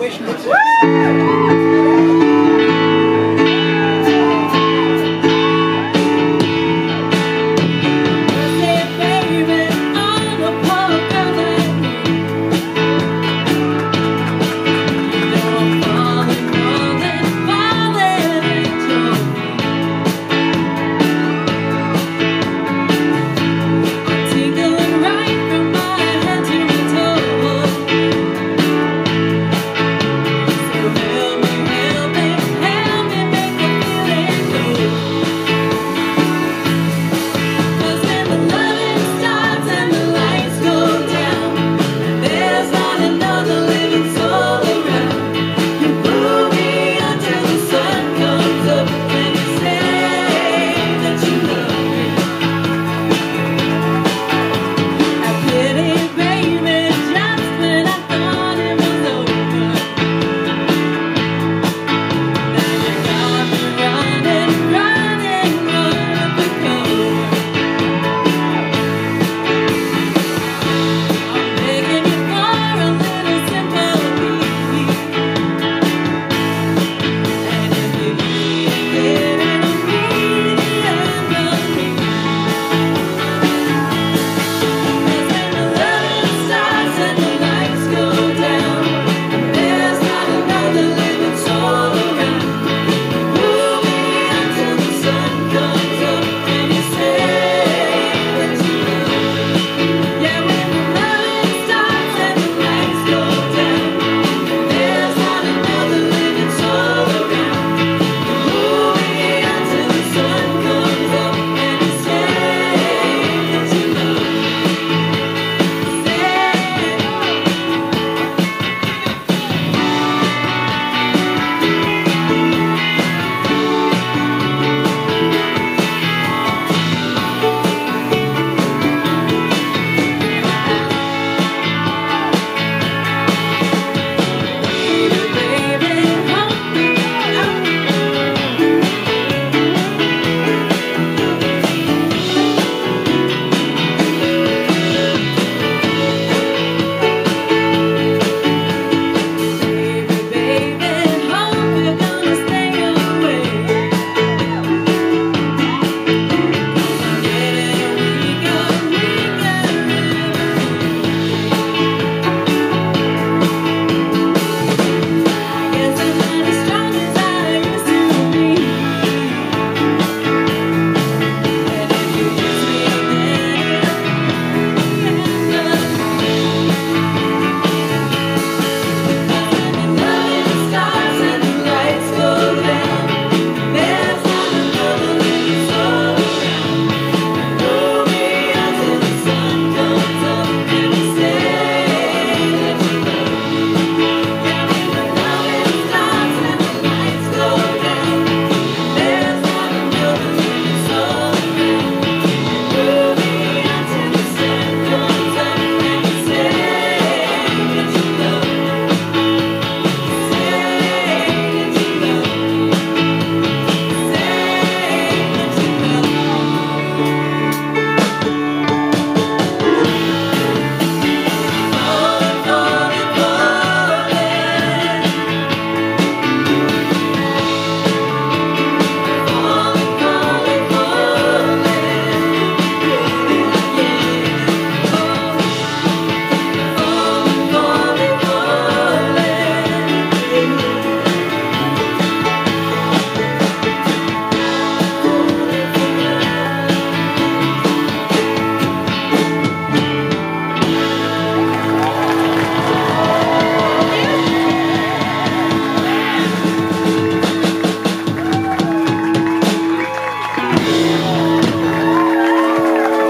wish.